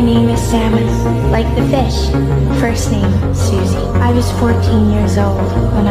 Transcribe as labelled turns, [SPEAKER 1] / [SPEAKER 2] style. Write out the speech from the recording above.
[SPEAKER 1] My name is Salmon, like the fish. First name, Susie. I was 14 years old when